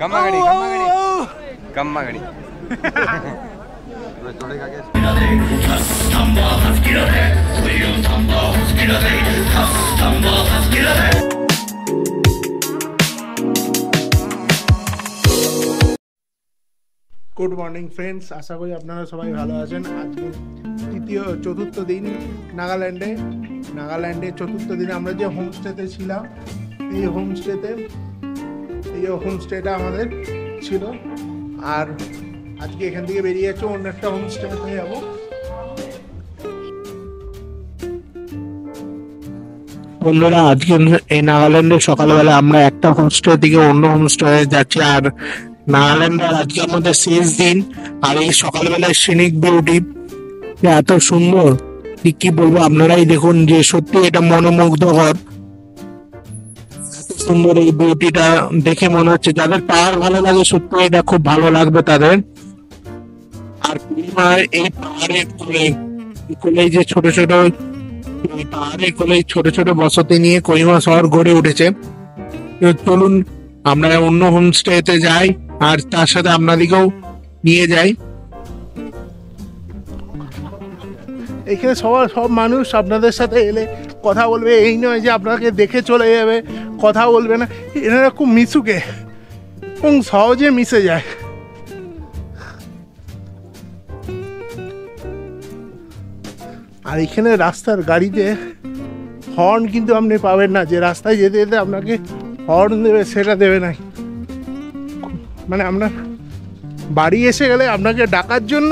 ಗಮ್ಮ ಗಡಿ ಗಮ್ಮ ಗಡಿ ಗಮ್ಮ ಗಡಿ গুড মর্নিং ফ্রেন্ডস আশা করি আপনারা সবাই ভালো আছেন আজকে তৃতীয় চতুর্থ দিন নাগাল্যান্ডে নাগাল্যান্ডে চতুর্থ দিনে আমরা যে হোমস্টেতে ছিলাম এই হোমস্টেতে এই হোমস্টেটা আমাদের ছিল। আর আজকে এখান থেকে বেরিয়ে যাচ্ছে, অন্য একটা হোমস্টেতে যাব। বন্ধুরা, আজকে এই নাগাল্যান্ডে সকালবেলা আমরা একটা হোমস্টে থেকে অন্য হোমস্টে যাচ্ছি। আর নাগাল্যান্ডের আজকে আমাদের শেষ দিন। আর এই সকালবেলায় সিনিক বিউটি এত সুন্দর। কি বলব, আপনারাই দেখুন যে সত্যি এটা মনোমুগ্ধকর। সুন্দর এই বিউটিটা দেখে মনে হচ্ছে যাদের পাহাড় ভালো লাগে সত্যি এটা খুব ভালো লাগবে তাদের। আর পূর্ণিমার এই পাহাড়ের কোলে কোলে যে ছোট ছোট পাহাড়ের কোলে ছোট ছোট বসতি নিয়ে কহিমা শহর গড়ে উঠেছে। চলুন, আমরা অন্য হোমস্টেতে যাই আর তার সাথে আপনাদেরকেও নিয়ে যাই। এখানে সবার সব মানুষ আপনাদের সাথে এলে কথা বলবে। এই নয় যে আপনাকে দেখে চলে যাবে। কথা বলবে না, এনারা খুব মিশুকে এবং সহজে মিশে যায়। আর এখানে রাস্তার গাড়িতে হর্ন কিন্তু আপনি পাবেন না, যে রাস্তায় যেতে যেতে আপনাকে হর্ন দেবে, সেটা দেবে না। মানে আপনার বাড়ি এসে গেলে আপনাকে ডাকার জন্য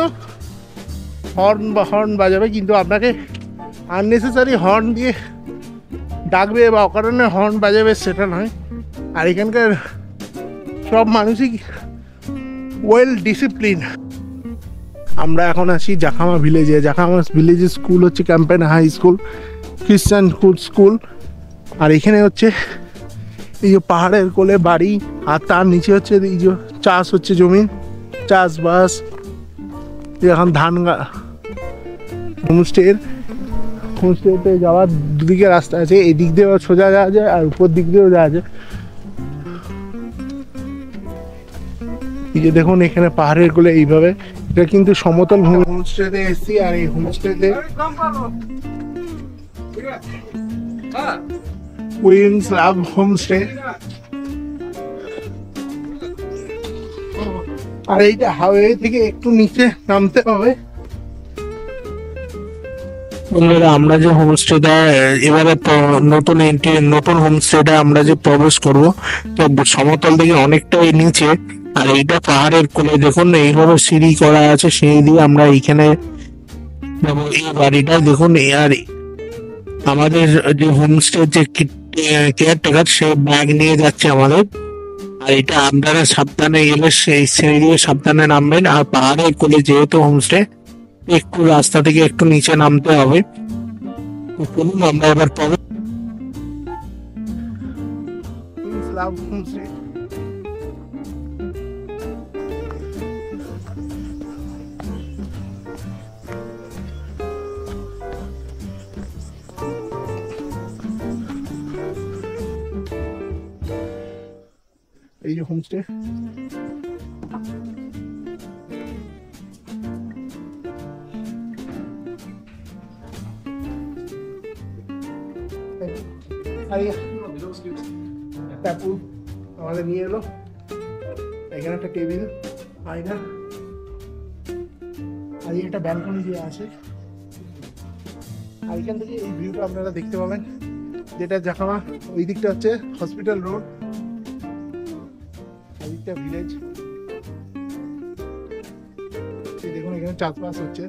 হর্ন বা হর্ন বাজাবে, কিন্তু আপনাকে আননেসেসারি হর্ন দিয়ে ডাকবে বা অকারণে হর্ন বাজাবে সেটা নয়। আর এখানকার সব মানুষই ওয়েল ডিসিপ্লিন আমরা এখন আছি জাখামা ভিলেজে জাখামা ভিলেজের স্কুল হচ্ছে campaign high school Christian school আর এখানে হচ্ছে এই যে পাহাড়ের কোলে বাড়ি, আর তার নিচে হচ্ছে এই যে চাষ হচ্ছে জমি, চাষবাস। এখন ধান গা- হোমস্টের হোমস্টেতে যাওয়ার দুদিকে রাস্তা আছে এই দিক দিয়েও সোজা যাওয়া যায় আর উপর দিক দিয়েও যাওয়া যায়। এই যে দেখুন, এখানে পাহাড়ের কোলে এইভাবে। এটা কিন্তু সমতল ভূমি। হোমস্টেতে এসছি আর এই হোমস্টেতে উইংস লাভ হোমস্টে। আর এইটা হাইওয়ে থেকে একটু নিচে নামতে হবে। আমরা যে হোমস্টেটা এবারে নতুন এন্ট্রি নতুন হোমস্টেটা আমরা যে প্রবেশ করব, তো সমতল থেকে অনেকটাই নিচে, আর এইটা পাহাড়ের কোলে। দেখুন, এইভাবে সিঁড়ি করা আছে, সিঁড়ি দিয়ে আমরা এইখানে এই বাড়িটা দেখুন আর আমাদের যে হোমস্টে যে কেয়ারটেকার সে ব্যাগ নিয়ে যাচ্ছে আমাদের। আর এটা আপনারা সাবধানে এলে সেই সিঁড়ি দিয়ে সাবধানে নামবেন। আর পাহাড়ের কোলে যেহেতু হোমস্টে একটু রাস্তা থেকে একটু নিচে নামতে হবে। তো চলুন, আমরা এবার পাবো এই যে হোমস্টে। একটা টেবিল, আয়না। আর একটা ব্যালকনি দিয়ে আছে। আর এখান থেকে এই ভিউটা আপনারা দেখতে পাবেন। যেটা জাকামা, ওই দিকটা হচ্ছে হসপিটাল রোড। আর দিকটা ভিলেজ। দেখুন, এখানে চাষবাস হচ্ছে।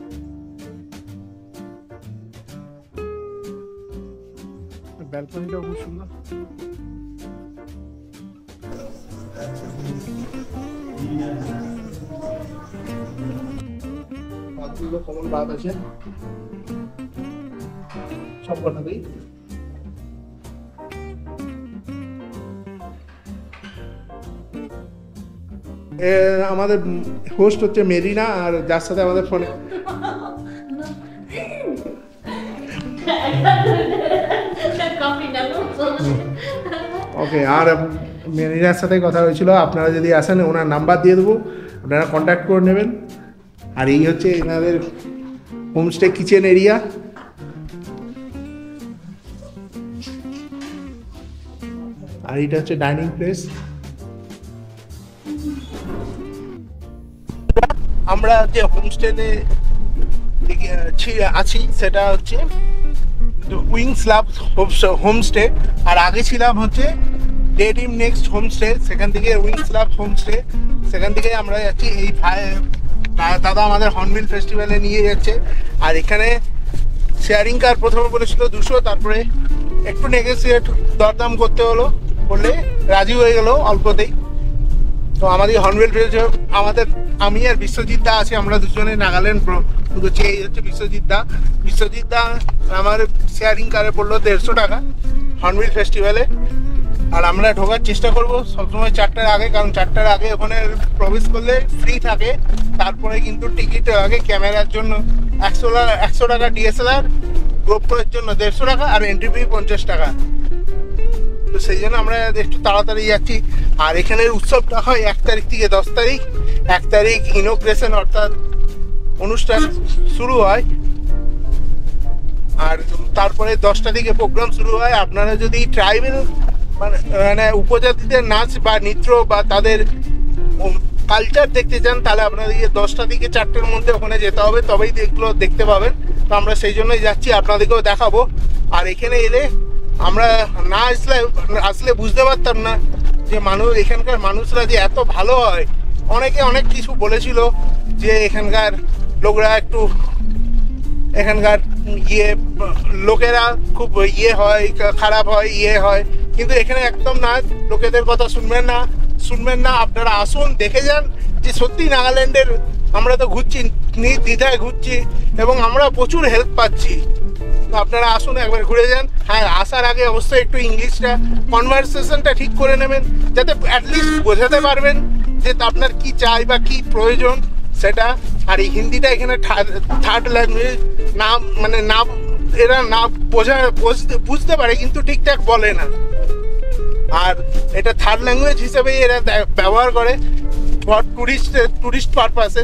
ব্যালকনিটাও খুব সুন্দর। কমন বাথ আছে সব কটাতেই আমাদের হোস্ট হচ্ছে মেরিনা আর যার সাথে আমাদের ফোনে. ওকে আর ম্যানেজার সাথে কথা হয়েছিল, আপনারা যদি আসেন, ওনার নাম্বার দিয়ে দেবো, আপনারা কন্ট্যাক্ট করে নেবেন। আর এই হচ্ছে এনাদের হোমস্টে কিচেন এরিয়া আর এটা হচ্ছে ডাইনিং প্লেস আমরা যে হোমস্টেতে আছি সেটা হচ্ছে উইংস লাভ হোমস্টে আর আগে ছিলাম হচ্ছে ডে টিম নেক্সট হোমস্টে সেখান থেকে উইংস লাভ হোমস্টে সেখান থেকে আমরা যাচ্ছি এই দাদা আমাদের হর্নবিল ফেস্টিভ্যালে নিয়ে যাচ্ছে। আর এখানে শেয়ারিং কার প্রথমে বলেছিল দুশো, তারপরে একটু নেগোসিয়েট দরদাম করতে হলো বললে রাজি হয়ে গেল অল্পতেই। তো আমাদের হর্নবিল আমাদের, আমি আর বিশ্বজিৎ দা আছি, আমরা দুজনে নাগাল্যান্ড করছি এই হচ্ছে বিশ্বজিৎ দা। বিশ্বজিৎ দা আমার শেয়ারিং কারে পড়ল দেড়শো টাকা হর্নবিল ফেস্টিভ্যালে আর আমরা ঢোকার চেষ্টা করব সবসময় চারটার আগে, কারণ চারটার আগে ওখানে প্রবেশ করলে ফ্রি থাকে। তারপরে কিন্তু টিকিট আগে ক্যামেরার জন্য, একশো একশো টাকা ডিএসএলআর গোপ্রোর জন্য দেড়শো টাকা আর এন্ট্রি ফি পঞ্চাশ টাকা। তো সেই জন্য আমরা একটু তাড়াতাড়ি যাচ্ছি। আর এখানের উৎসবটা হয় এক তারিখ থেকে দশ তারিখ। এক তারিখ ইনোগ্রেশন অর্থাৎ অনুষ্ঠান শুরু হয়। আর তারপরে দশটা থেকে প্রোগ্রাম শুরু হয়। আপনারা যদি ট্রাইবেল মানে মানে উপজাতিদের নাচ বা নৃত্য বা তাদের কালচার দেখতে চান, তাহলে আপনাদেরকে দশটা থেকে চারটের মধ্যে ওখানে যেতে হবে, তবেই এগুলো দেখতে পাবেন। তো আমরা সেই জন্যই যাচ্ছি, আপনাদেরকেও দেখাবো। আর এখানে এলে আমরা না আসলে আসলে বুঝতে পারতাম না যে মানুষ, এখানকার মানুষরা যে এত ভালো হয়। অনেকে অনেক কিছু বলেছিল যে এখানকার লোকরা একটু, এখানকার ইয়ে লোকেরা খুব ইয়ে হয়, খারাপ হয় ইয়ে হয়। কিন্তু এখানে একদম না, লোকেদের কথা শুনবেন না শুনবেন না, আপনারা আসুন, দেখে যান যে সত্যি নাগাল্যান্ডের আমরা তো ঘুরছি দ্বিধায় ঘুরছি এবং আমরা প্রচুর হেল্প পাচ্ছি। তো আপনারা আসুন, একবার ঘুরে যান। হ্যাঁ আসার আগে অবশ্যই একটু ইংলিশটা কনভারসেশনটা ঠিক করে নেবেন, যাতে অ্যাটলিস্ট বোঝাতে পারবেন যে আপনার কি চাই বা কি প্রয়োজন সেটা। আর এই হিন্দিটা এখানে থার্ড ল্যাঙ্গুয়েজ না মানে না এরা না বোঝা, বুঝতে বুঝতে পারে, কিন্তু ঠিকঠাক বলে না। আর এটা থার্ড ল্যাঙ্গুয়েজ হিসেবে এরা ব্যবহার করে ফর টুরিস্ট টুরিস্ট পারপাসে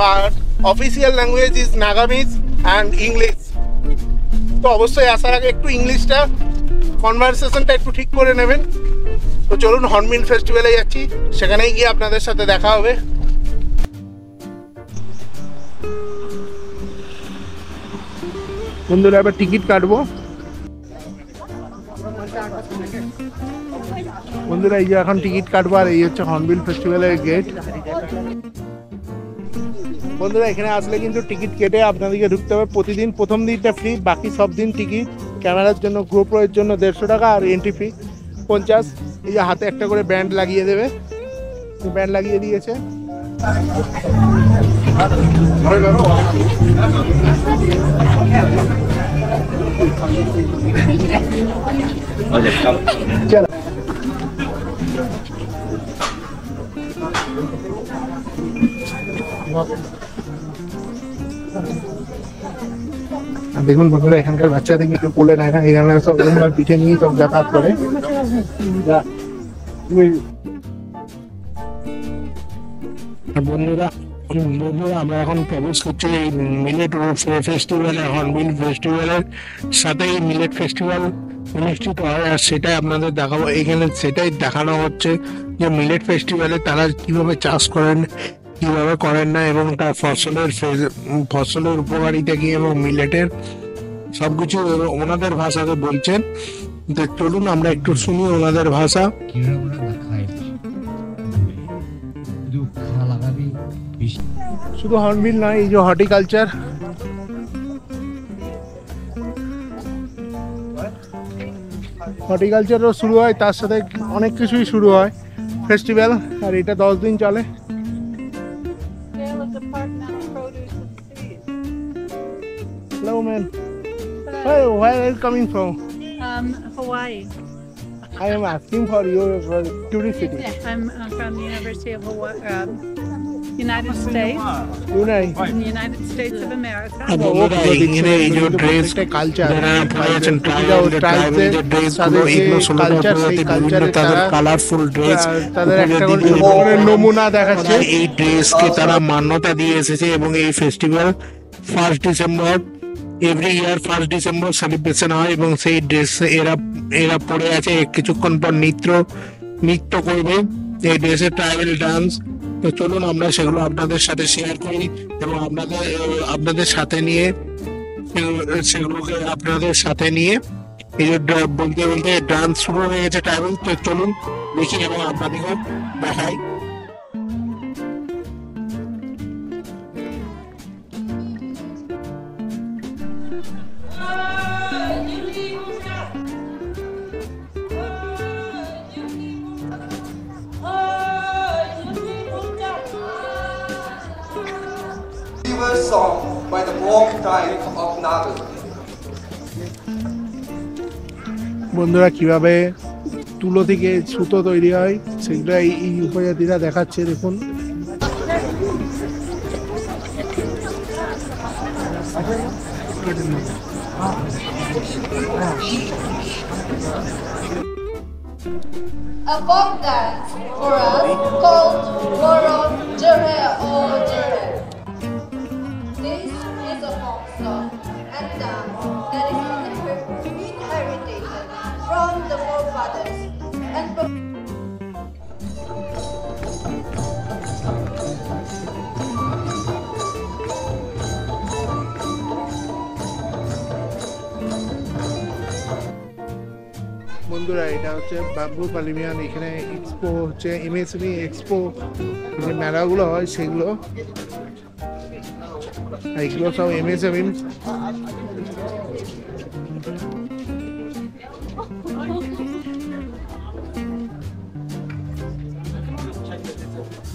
but official language is Nagamese and English তো অবশ্যই আসার আগে একটু ইংলিশটা কনভারসেশনটা একটু ঠিক করে নেবেন। তো চলুন হর্নমিল ফেস্টিভ্যালে যাচ্ছি। সেখানেই গিয়ে আপনাদের সাথে দেখা হবে। বন্ধুরা, এবার টিকিট কাটবো। বন্ধুরা, এই যে এখন টিকিট কাটবো, আর এই হচ্ছে হর্নবিল ফেস্টিভ্যালের গেট বন্ধুরা, এখানে আসলে কিন্তু টিকিট কেটে আপনাদেরকে ঢুকতে হবে। প্রতিদিন প্রথম দিনটা ফ্রি বাকি সব দিন টিকিট। ক্যামেরার জন্য গ্রোপ্রোয়ের জন্য দেড়শো টাকা আর এন্ট্রি ফি পঞ্চাশ। এই যে হাতে একটা করে ব্যান্ড লাগিয়ে দেবে। ব্যান্ড লাগিয়ে দিয়েছে। দেখুন বন্ধুরা, এখানকার বাচ্চাদেরকে একটু কোলে নেয় না এখানে সব পিঠে নিয়ে সব যাতায়াত করে। বন্ধুরা হুম, বন্ধুরা আমরা এখন প্রবেশ করছি এই মিলেট ফেস্টিভ্যালে হর্নবিল ফেস্টিভ্যালের সাথে এই মিলেট ফেস্টিভ্যাল অনুষ্ঠিত হয় আর সেটাই আপনাদের দেখাবো। এখানে সেটাই দেখানো হচ্ছে যে মিলেট ফেস্টিভ্যালে তারা কীভাবে চাষ করেন কীভাবে করেন না এবং তার ফসলের ফসলের উপকারিতা কি এবং মিলেটের সবকিছু ওরা- ওনাদের ভাষাতে বলছেন। তো চলুন আমরা একটু শুনি ওনাদের ভাষা। শুধু হর্নবিল নয় এই যে হর্টিকালচার হর্টিকালচারও শুরু হয় তার সাথে অনেক কিছুই শুরু হয় ফেস্টিভ্যাল আর এটা দশ দিন চলে Sale of departmental produce and seeds. Hello man Hey, where are you coming from? Um, Hawaii. I am asking for your for curiosity. Yeah, I'm uh, from the University of Hawaii. Um, United States. In the United States of America. Dress culture ড্রেসগুলো এগুলো culture সেই কালচারে তাদের তারা colourful dress তাদের একটা করে জীবনের নমুনা দেখাচ্ছে এই ড্রেসকে তারা মান্যতা দিয়ে এসেছে এবং এই festival first December every year first December celebration হয় এবং সেই ড্রেস এরা এরা পরে আছে কিছুক্ষণ পর নৃত্য নৃত্য করবে এই ড্রেসের ট্রাইবেল ডান্স তো চলুন আমরা সেগুলো আপনাদের সাথে শেয়ার করি এবং আপনাদের আপনাদের সাথে নিয়ে, সেগুলোকে আপনাদের সাথে নিয়ে এই যে বলতে বলতে ডান্স শুরু হয়ে গেছে ট্রাইবেল তো চলুন দেখি এবং আপনাদেরও দেখাই। River song by the folk tribe of Naga. বন্ধুরা কীভাবে তুলো থেকে সুতো তৈরি হয় সেগুলো এই উপজাতিরা দেখাচ্ছে দেখুন a folk dance for us song and dance that is inherited from the forefathers and বন্ধুরা এটা হচ্ছে বাম্বু পালিমিয়ান এখানে এক্সপো হচ্ছে এমএসএমই এক্সপো যে মেলাগুলো হয় সেগুলো Aí que los ABMs a mí...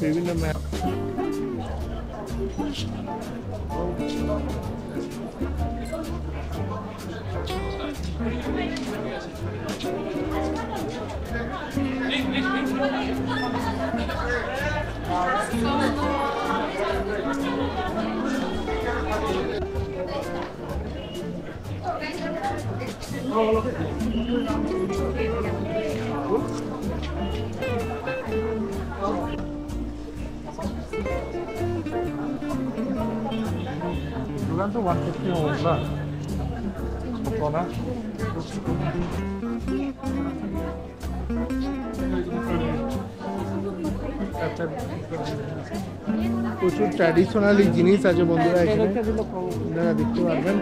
Maybe the map. Thank you. এইগুলো সব এমএসএমই বিভিন্ন মেলা প্রচুর ট্র্যাডিশনালি জিনিস আছে বন্ধুরা এখানে। আপনারা দেখতে পারবেন।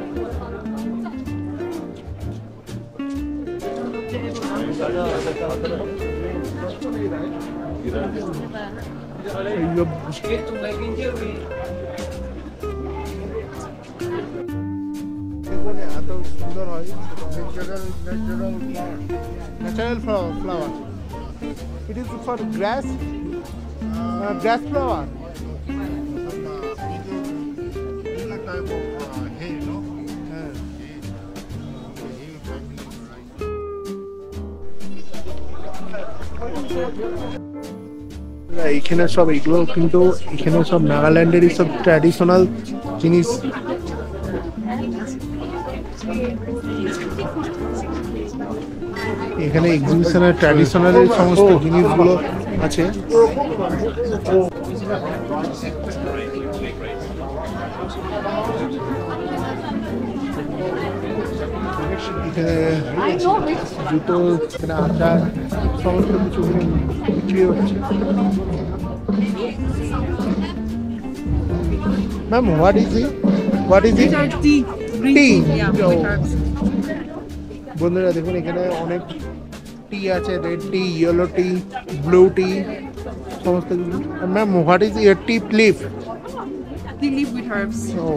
এইগুলো দেখুন এত সুন্দর হয় natural natural natural flower flower it is for grass grass flower না, এখানে সব এগুলো কিন্তু এখানে সব নাগাল্যান্ডেরই সব ট্র্যাডিশনাল জিনিস। এখানে এক্সিবিশনের ট্র্যাডিশনাল সমস্ত জিনিসগুলো আছে। জুতো এখানে আচার সমস্ত কিছু এখানে বিক্রি হচ্ছে ma'am what is it what is it tea. Tea Yeah, with herbs. বন্ধুরা দেখুন এখানে অনেক টি আছে red tea yellow tea blue tea সমস্ত কিছু। Ma'am what is your tea leaf Tea leaf with herbs. Oh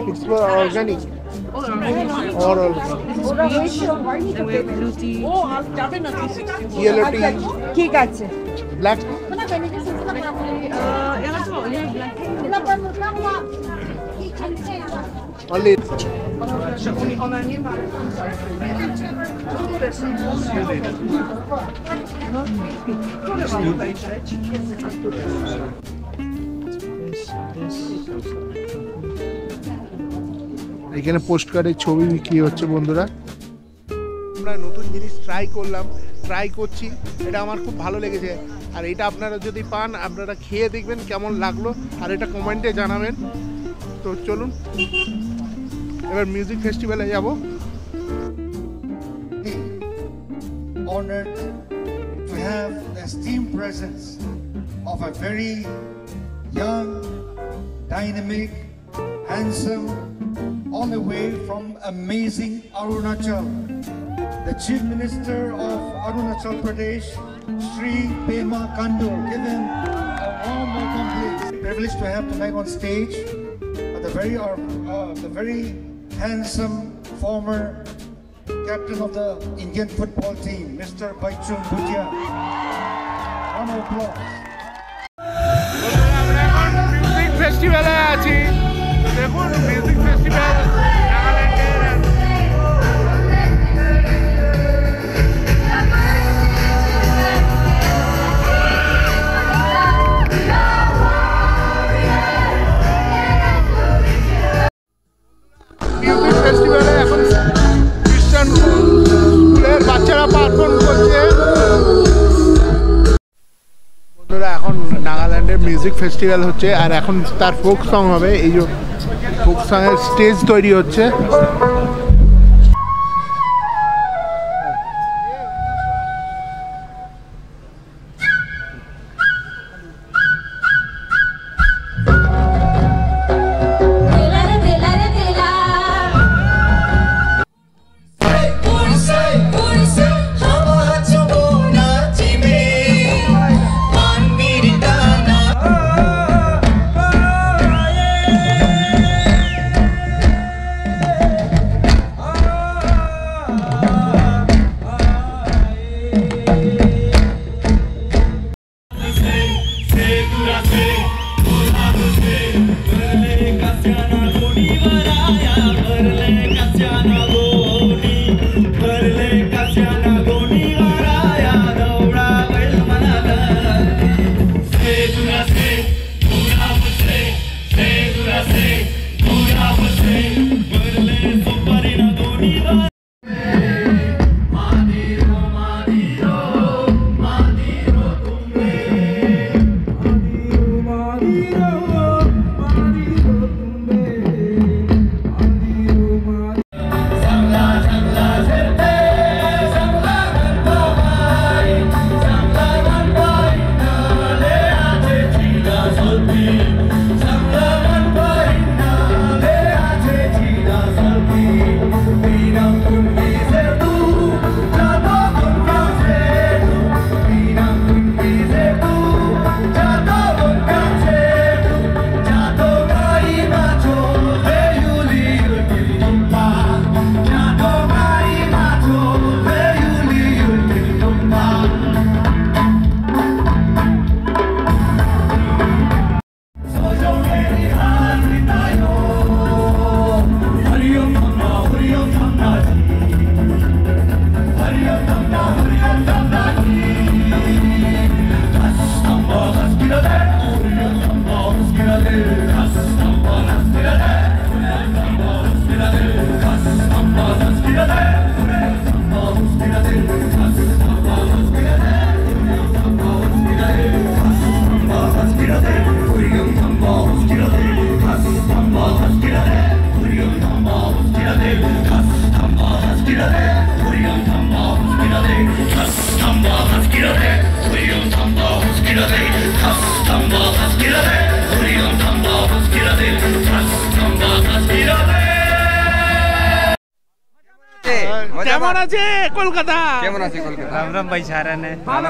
it's for organic or Then we have blue tea. Yellow tea ঠিক আছে black Uh, yeah, that's all. Yeah, black tea. Only এখানে post কার্ডের ছবি বিক্রি হচ্ছে বন্ধুরা। আমরা নতুন জিনিস ট্রাই করলাম ট্রাই করছি এটা আমার খুব ভালো লেগেছে। আর এটা আপনারা যদি পান আপনারা খেয়ে দেখবেন কেমন লাগল আর এটা কমেন্টে জানাবেন। তো চলুন এবার মিউজিক ফেস্টিভ্যালে যাব। Honored to have the esteemed presence of a very young, dynamic, handsome, on the way from amazing Arunachal, the Chief Minister of Arunachal Pradesh, Sri Pema Kandu. Give him a warm welcome, please. Privileged to have tonight on stage uh, the very, uh, uh, the very handsome former captain of the Indian football team, Mr. Baichun Bhutia. Round of applause. Music festival দেখুন music festival এখন নাগাল্যান্ডের music festival হচ্ছে, আর এখন তার folk song হবে, এই যে সঙের stage তৈরি হচ্ছে। কলকাতা কেমন আছি কলকাতা রাম রাম ভাই সারান ভালো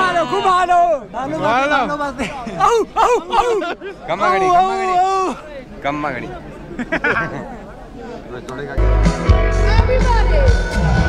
ভালো খুব ভালো ভালো ভালো আউ আউ আউ কম্মাগড়ি কম্মাগড়ি কম্মাগড়ি এভরিবডি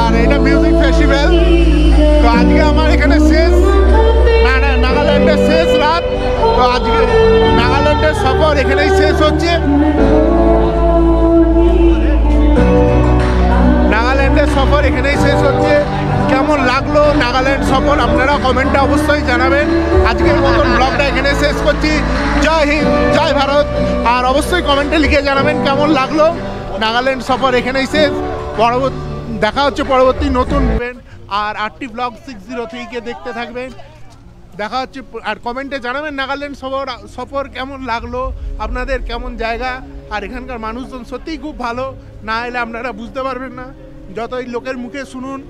আর এটা মিউজিক ফেস্টিভ্যাল তো আজকে আমার এখানে শেষ। না না নাগাল্যান্ডের শেষ রাত। তো আজকে নাগাল্যান্ডের সফর এখানেই শেষ হচ্ছে। নাগাল্যান্ডের সফর এখানেই শেষ হচ্ছে। কেমন লাগল নাগাল্যান্ড সফর? আপনারা কমেন্টে অবশ্যই জানাবেন। আজকের মতন ব্লগটা এখানে শেষ করছি। জয় হিন্দ, জয় ভারত। আর অবশ্যই কমেন্টে লিখে জানাবেন কেমন লাগল। নাগাল্যান্ড সফর এখানেই শেষ। পরবর্তী দেখা হচ্ছে পরবর্তী নতুন ইভেন্ট আর আটটি ব্লগ সিক্স জিরো থ্রিকে দেখতে থাকবেন। দেখা হচ্ছে আর কমেন্টে জানাবেন নাগাল্যান্ড সফর সফর কেমন লাগল, আপনাদের কেমন জায়গা, আর এখানকার মানুষজন সত্যিই খুব ভালো, না এলে আপনারা বুঝতে পারবেন না। যতই লোকের মুখে শুনুন,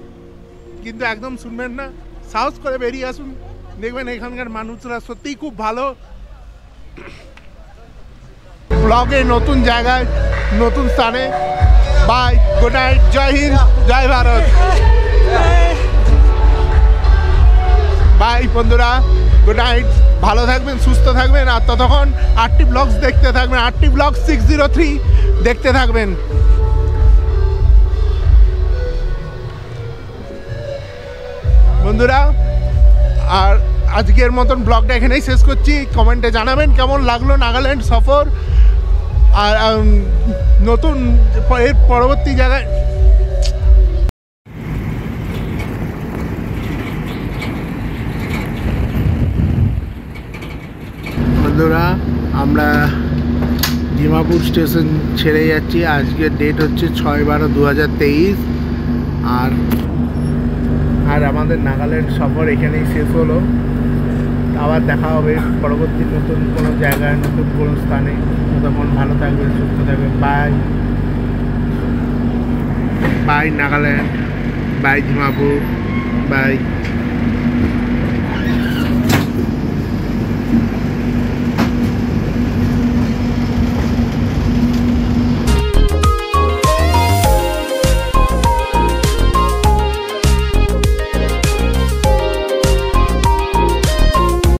কিন্তু একদম শুনবেন না। সাহস করে বেরিয়ে আসুন, দেখবেন এখানকার মানুষরা সত্যিই খুব ভালো। ব্লগে নতুন জায়গায়, নতুন স্থানে বাই গুড নাইট জয় হিন্দ জয় ভারত বাই বন্ধুরা. গুড নাইট ভালো থাকবেন, সুস্থ থাকবেন, আর ততক্ষণ আটটি ব্লগস দেখতে থাকবেন। আটটি ব্লগ সিক্স জিরো থ্রি দেখতে থাকবেন। বন্ধুরা, আর আজকের মতন ব্লগটা এখানেই শেষ করছি। কমেন্টে জানাবেন কেমন লাগল নাগাল্যান্ড সফর। আর নতুন এর পরবর্তী জায়গায় বন্ধুরা, আমরা ডিমাপুর স্টেশন ছেড়ে যাচ্ছি। আজকের ডেট হচ্ছে ছয় বারো দু আর আর আমাদের নাগাল্যান্ড সফর এখানেই শেষ হলো। আবার দেখা হবে পরবর্তী নতুন কোনো জায়গায়, নতুন কোনো স্থানে। তখন ভালো থাকবেন সুস্থ থাকবেন bye bye Nagaland bye Dimapur bye